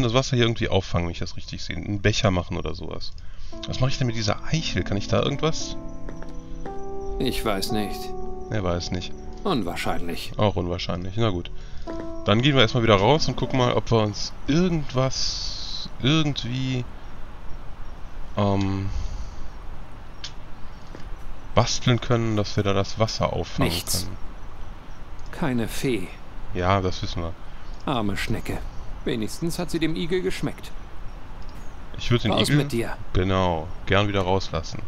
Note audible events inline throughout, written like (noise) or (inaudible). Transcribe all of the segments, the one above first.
müssen das Wasser hier irgendwie auffangen, wenn ich das richtig sehe. Einen Becher machen oder sowas. Was mache ich denn mit dieser Eichel? Kann ich da irgendwas? Ich weiß nicht. Er weiß nicht. Unwahrscheinlich. Auch unwahrscheinlich. Na gut. Dann gehen wir erstmal wieder raus und gucken mal, ob wir uns irgendwas irgendwie ähm, basteln können, dass wir da das Wasser auffangen Nichts. können. Keine Fee. Ja, das wissen wir. Arme Schnecke. Wenigstens hat sie dem Igel geschmeckt. Ich würde den Raus Igel mit dir. genau gern wieder rauslassen.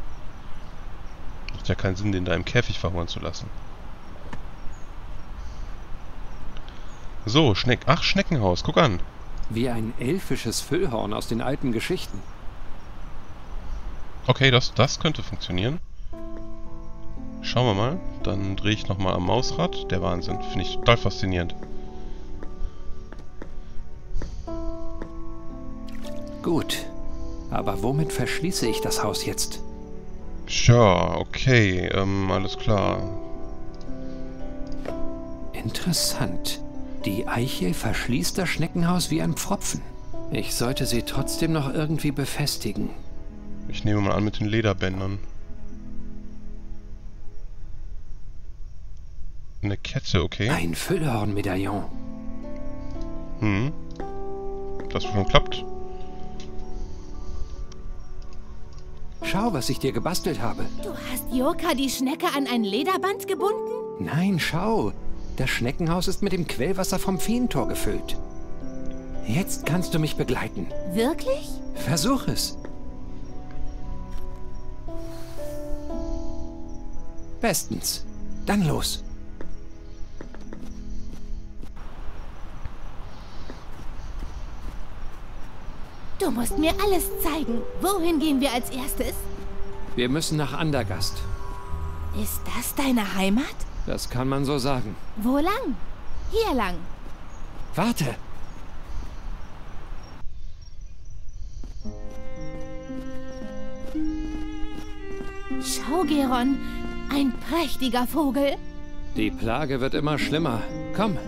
Macht ja keinen Sinn, den da im Käfig verhungern zu lassen. So, Schneck. Ach, Schneckenhaus. Guck an. Wie ein elfisches Füllhorn aus den alten Geschichten. Okay, das, das könnte funktionieren. Schauen wir mal. Dann drehe ich nochmal am Mausrad. Der Wahnsinn. Finde ich total faszinierend. Gut. Aber womit verschließe ich das Haus jetzt? Tja, okay. Ähm, alles klar. Interessant. Die Eichel verschließt das Schneckenhaus wie ein Pfropfen. Ich sollte sie trotzdem noch irgendwie befestigen. Ich nehme mal an mit den Lederbändern. Eine Kette, okay. Ein Füllhornmedaillon. Hm. Das schon klappt. Schau, was ich dir gebastelt habe. Du hast Joka die Schnecke an ein Lederband gebunden? Nein, schau. Das Schneckenhaus ist mit dem Quellwasser vom Feentor gefüllt. Jetzt kannst du mich begleiten. Wirklich? Versuch es. Bestens. Dann los. Du musst mir alles zeigen. Wohin gehen wir als erstes? Wir müssen nach Andergast. Ist das deine Heimat? Das kann man so sagen. Wo lang? Hier lang. Warte. Schau, Geron. Ein prächtiger Vogel. Die Plage wird immer schlimmer. Komm,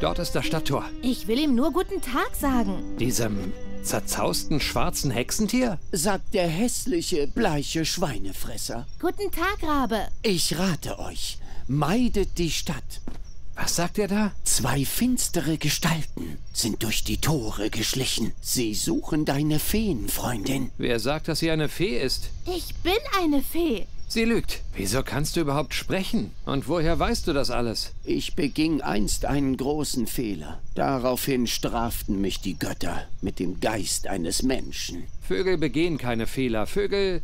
dort ist das Stadttor. Ich will ihm nur guten Tag sagen. Diesem zerzausten schwarzen Hexentier? sagt der hässliche, bleiche Schweinefresser. Guten Tag, Rabe. Ich rate euch, meidet die Stadt. Was sagt er da? Zwei finstere Gestalten sind durch die Tore geschlichen. Sie suchen deine Feenfreundin. Wer sagt, dass sie eine Fee ist? Ich bin eine Fee. Sie lügt. Wieso kannst du überhaupt sprechen? Und woher weißt du das alles? Ich beging einst einen großen Fehler. Daraufhin straften mich die Götter mit dem Geist eines Menschen. Vögel begehen keine Fehler. Vögel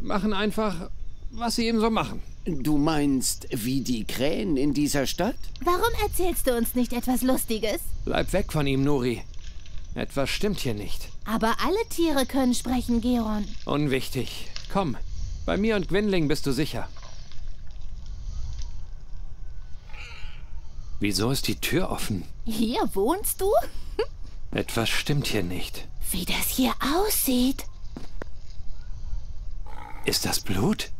machen einfach, was sie eben so machen. Du meinst, wie die Krähen in dieser Stadt? Warum erzählst du uns nicht etwas Lustiges? Bleib weg von ihm, Nuri. Etwas stimmt hier nicht. Aber alle Tiere können sprechen, Geron. Unwichtig. Komm, bei mir und Gwynling bist du sicher. Wieso ist die Tür offen? Hier wohnst du? (laughs) Etwas stimmt hier nicht. Wie das hier aussieht. Ist das Blut?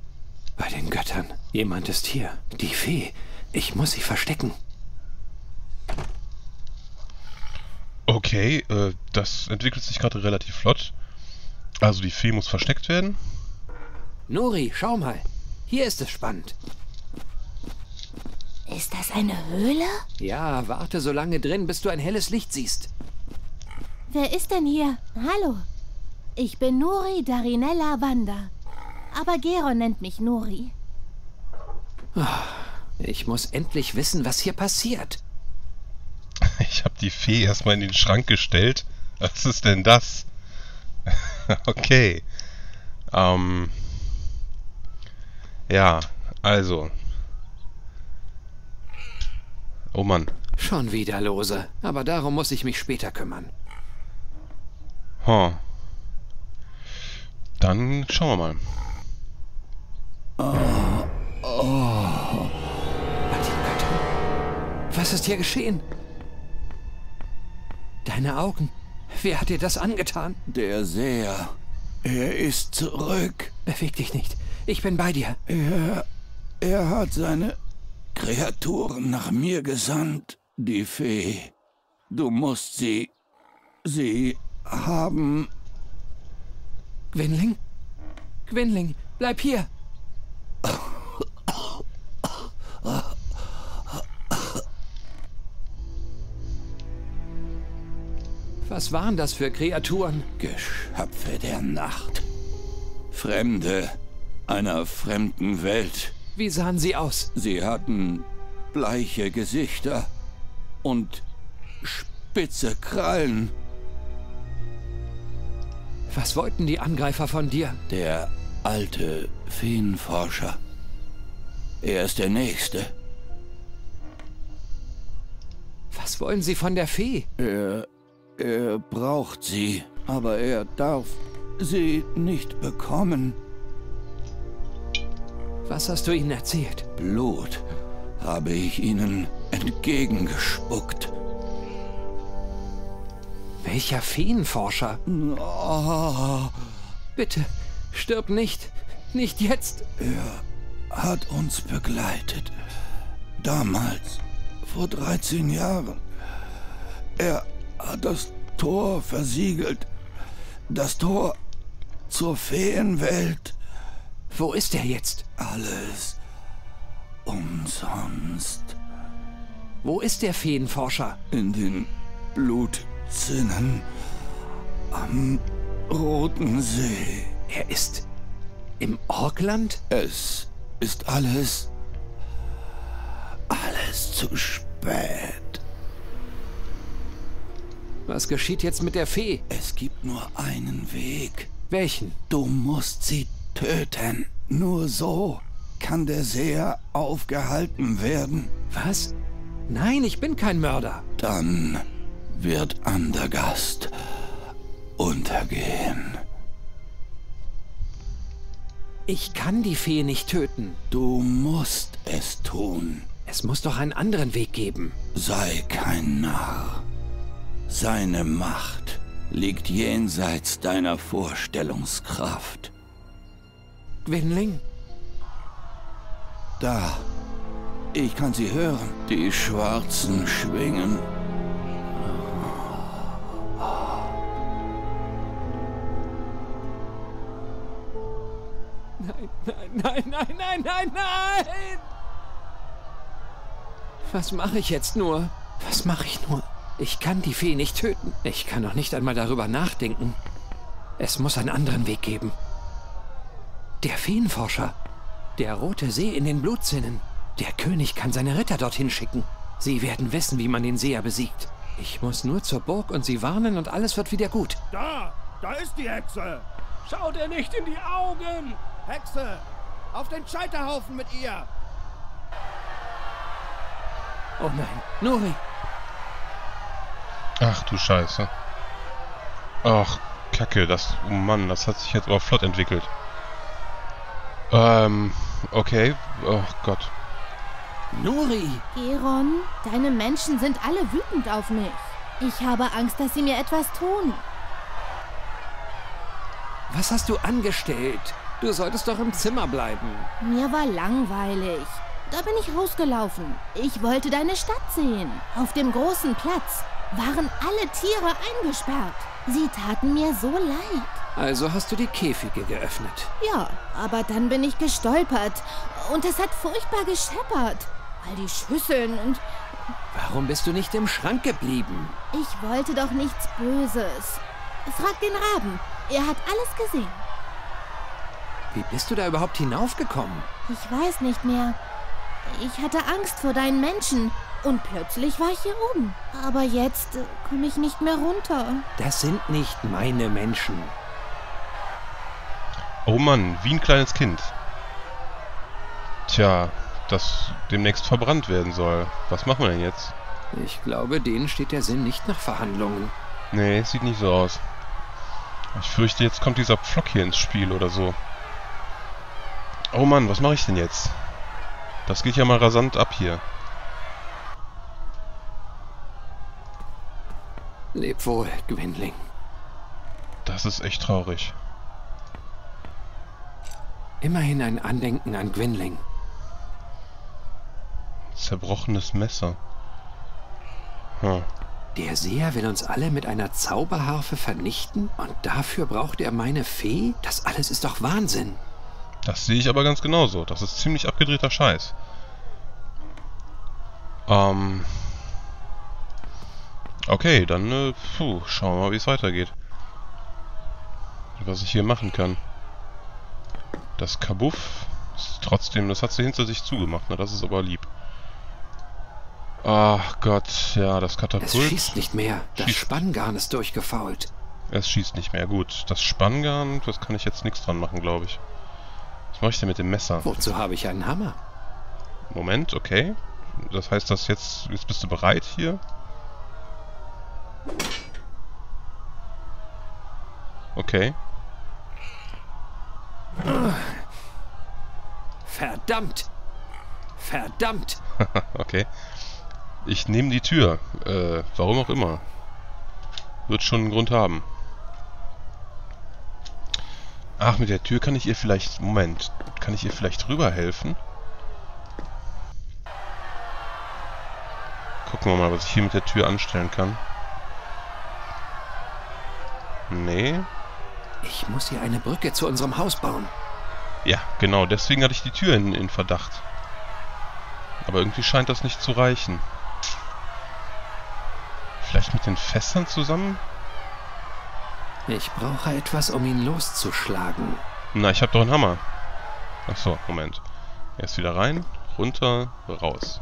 Bei den Göttern. Jemand ist hier. Die Fee. Ich muss sie verstecken. Okay, äh, das entwickelt sich gerade relativ flott. Also die Fee muss versteckt werden. Nuri, schau mal. Hier ist es spannend. Ist das eine Höhle? Ja, warte so lange drin, bis du ein helles Licht siehst. Wer ist denn hier? Hallo. Ich bin Nuri Darinella Wanda. Aber Geron nennt mich Nuri. Ich muss endlich wissen, was hier passiert. (laughs) Ich habe die Fee erstmal in den Schrank gestellt. Was ist denn das? (laughs) okay. Ähm. Ja, also. Oh Mann. Schon wieder lose. Aber darum muss ich mich später kümmern. Huh. Dann schauen wir mal. Den Göttern. Was ist hier geschehen? Deine Augen. Wer hat dir das angetan? Der Seher. Er ist zurück. Beweg dich nicht. Ich bin bei dir. Er, er hat seine Kreaturen nach mir gesandt, die Fee. Du musst sie Sie haben... Gwynling? Gwynling, bleib hier! Was waren das für Kreaturen? Geschöpfe der Nacht. Fremde einer fremden Welt. Wie sahen sie aus? Sie hatten bleiche Gesichter und spitze Krallen. Was wollten die Angreifer von dir? Der alte Feenforscher. Er ist der Nächste. Was wollen sie von der Fee? Er, er braucht sie, aber er darf sie nicht bekommen. Was hast du ihnen erzählt? Blut habe ich ihnen entgegengespuckt. Welcher Feenforscher? Oh, Bitte, stirb nicht. Nicht jetzt. er hat uns begleitet. Damals, vor 13 Jahren. Er hat das Tor versiegelt. Das Tor zur Feenwelt. Wo ist er jetzt? Alles umsonst. Wo ist der Feenforscher? In den Blutzinnen am Roten See. Er ist im Orkland? Es ist alles. alles zu spät. Was geschieht jetzt mit der Fee? Es gibt nur einen Weg. Welchen? Du musst sie töten. Nur so kann der Seher aufgehalten werden. Was? Nein, ich bin kein Mörder. Dann wird Andergast untergehen. Ich kann die Fee nicht töten. Du musst es tun. Es muss doch einen anderen Weg geben. Sei kein Narr. Seine Macht liegt jenseits deiner Vorstellungskraft. Gwynling? Da. Ich kann sie hören. Die schwarzen Schwingen. Nein, nein, nein, nein, nein, nein, nein! Was mache ich jetzt nur? Was mache ich nur? Ich kann die Fee nicht töten. Ich kann noch nicht einmal darüber nachdenken. Es muss einen anderen Weg geben. Der Feenforscher. Der rote See in den Blutzinnen. Der König kann seine Ritter dorthin schicken. Sie werden wissen, wie man den Seher besiegt. Ich muss nur zur Burg und sie warnen und alles wird wieder gut. Da, da ist die Hexe. Schaut er nicht in die Augen! Hexe, auf den Scheiterhaufen mit ihr. Oh nein, Nuri! Ach du Scheiße. Ach, Kacke, das. Oh Mann, das hat sich jetzt aber flott entwickelt. Ähm, okay. Oh Gott. Nuri! Geron, deine Menschen sind alle wütend auf mich. Ich habe Angst, dass sie mir etwas tun. Was hast du angestellt? Du solltest doch im Zimmer bleiben. Mir war langweilig. Da bin ich rausgelaufen. Ich wollte deine Stadt sehen. Auf dem großen Platz waren alle Tiere eingesperrt. Sie taten mir so leid. Also hast du die Käfige geöffnet. Ja, aber dann bin ich gestolpert und es hat furchtbar gescheppert. All die Schüsseln und Warum bist du nicht im Schrank geblieben? ich wollte doch nichts Böses. Frag den Raben. Er hat alles gesehen. Wie bist du da überhaupt hinaufgekommen? Ich weiß nicht mehr. Ich hatte Angst vor deinen Menschen und plötzlich war ich hier oben. Aber jetzt äh, komme ich nicht mehr runter. Das sind nicht meine Menschen. Oh Mann, wie ein kleines Kind. Tja, das demnächst verbrannt werden soll. Was machen wir denn jetzt? Ich glaube, denen steht der Sinn nicht nach Verhandlungen. Nee, sieht nicht so aus. Ich fürchte, jetzt kommt dieser Pflock hier ins Spiel oder so. Oh Mann, was mache ich denn jetzt? Das geht ja mal rasant ab hier. Leb wohl, Gwendling. Das ist echt traurig. Immerhin ein Andenken an Gwendling. Zerbrochenes Messer. Hm. Der Seher will uns alle mit einer Zauberharfe vernichten? Und dafür braucht er meine Fee? Das alles ist doch Wahnsinn. Das sehe ich aber ganz genauso. Das ist ziemlich abgedrehter Scheiß. Ähm. Okay, dann äh, puh, schauen wir mal, wie es weitergeht. Was ich hier machen kann. Das Kabuff ist trotzdem, das hat sie hinter sich zugemacht, ne? Das ist aber lieb. Ach Gott, ja, das Katapult. Es schießt nicht mehr. Das Schießt. Spanngarn ist durchgefault. Es schießt nicht mehr. Gut, das Spanngarn, das kann ich jetzt nichts dran machen, glaube ich. Was mache ich denn mit dem Messer? Wozu habe ich einen Hammer? Moment, okay. Das heißt, dass jetzt, jetzt bist du bereit hier? Okay. Verdammt! Verdammt! (laughs) okay. Ich nehme die Tür. Äh, warum auch immer. Wird schon einen Grund haben. Ach, mit der Tür kann ich ihr vielleicht... Moment. Kann ich ihr vielleicht rüberhelfen? Gucken wir mal, was ich hier mit der Tür anstellen kann. Nee. Ich muss hier eine Brücke zu unserem Haus bauen. Ja, genau. Deswegen hatte ich die Tür in, in Verdacht. Aber irgendwie scheint das nicht zu reichen. Vielleicht mit den Fässern zusammen? Ich brauche etwas, um ihn loszuschlagen. Na, ich habe doch einen Hammer. Ach so, Moment. Erst wieder rein, runter, raus.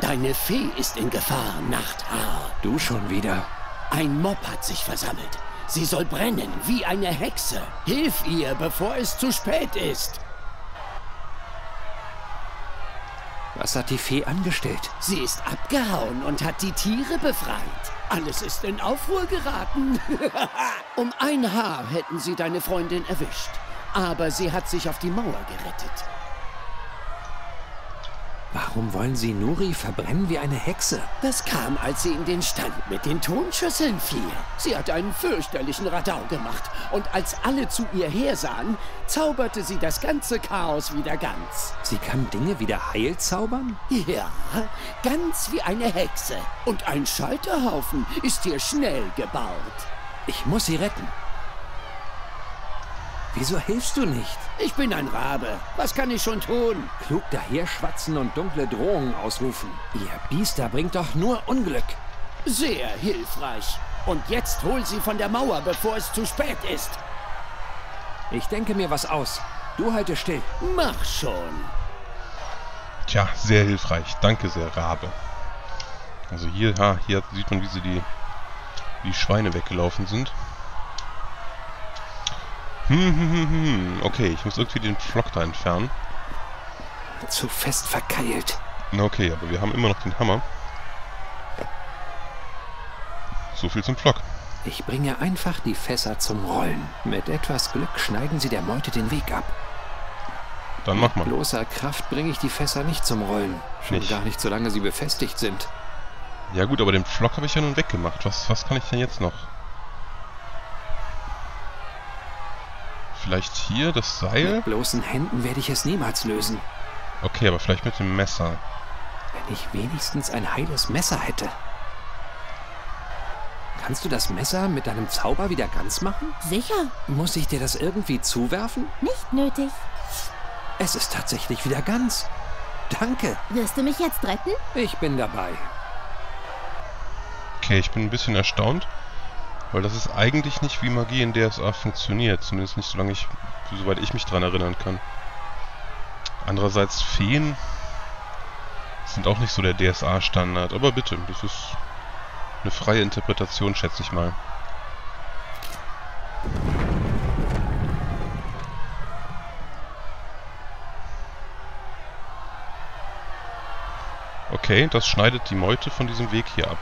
Deine Fee ist in Gefahr, Nachthaar. Du schon wieder. Ein Mob hat sich versammelt. Sie soll brennen wie eine Hexe. Hilf ihr, bevor es zu spät ist. Was hat die Fee angestellt? Sie ist abgehauen und hat die Tiere befreit. Alles ist in Aufruhr geraten. (laughs) um ein Haar hätten sie deine Freundin erwischt. Aber sie hat sich auf die Mauer gerettet. Warum wollen sie Nuri verbrennen wie eine Hexe? Das kam, als sie in den Stand mit den Tonschüsseln fiel. Sie hat einen fürchterlichen Radau gemacht. Und als alle zu ihr hersahen, zauberte sie das ganze Chaos wieder ganz. Sie kann Dinge wieder heil zaubern? Ja, ganz wie eine Hexe. Und ein Scheiterhaufen ist hier schnell gebaut. Ich muss sie retten. Wieso hilfst du nicht? Ich bin ein Rabe. Was kann ich schon tun? Klug daherschwatzen und dunkle Drohungen ausrufen. Ihr Biester bringt doch nur Unglück. Sehr hilfreich. Und jetzt hol sie von der Mauer, bevor es zu spät ist. Ich denke mir was aus. Du halte still. Mach schon. Tja, sehr hilfreich. Danke sehr, Rabe. Also hier, ha, hier sieht man, wie sie die, die Schweine weggelaufen sind. Hm, hm, hm, hm. Okay, ich muss irgendwie den Pflock da entfernen. Zu fest verkeilt. Na okay, aber wir haben immer noch den Hammer. So viel zum Pflock. Ich bringe einfach die Fässer zum Rollen. Mit etwas Glück schneiden sie der Meute den Weg ab. Dann mach mal. Bloßer Kraft bringe ich die Fässer nicht zum Rollen. Schon Nicht. gar nicht, solange sie befestigt sind. Ja gut, aber den Pflock habe ich ja nun weggemacht. Was, was kann ich denn jetzt noch? Vielleicht hier das Seil? Mit bloßen Händen werde ich es niemals lösen. Okay, aber vielleicht mit dem Messer. Wenn ich wenigstens ein heiles Messer hätte. Kannst du das Messer mit deinem Zauber wieder ganz machen? Sicher, Muss ich dir das irgendwie zuwerfen? nicht nötig. Es ist tatsächlich wieder ganz. Danke, Wirst du mich jetzt retten? ich bin dabei. Okay, ich bin ein bisschen erstaunt, weil das ist eigentlich nicht wie Magie in DSA funktioniert. Zumindest nicht, solange ich, soweit ich mich dran erinnern kann. Andererseits, Feen sind auch nicht so der DSA-Standard. Aber bitte, das ist eine freie Interpretation, schätze ich mal. Okay, das schneidet die Meute von diesem Weg hier ab.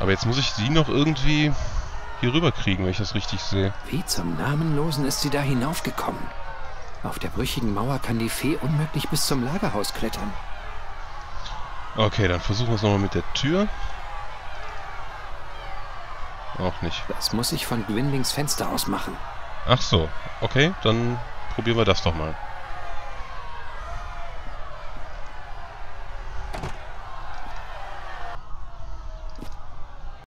Aber jetzt muss ich sie noch irgendwie hier rüber kriegen, wenn ich das richtig sehe. Wie zum Namenlosen ist sie da hinaufgekommen. Auf der brüchigen Mauer kann die Fee unmöglich bis zum Lagerhaus klettern. Okay, dann versuchen wir es nochmal mit der Tür. Auch nicht. Das muss ich von Gwynlings Fenster aus machen. Ach so, okay, dann probieren wir das doch mal.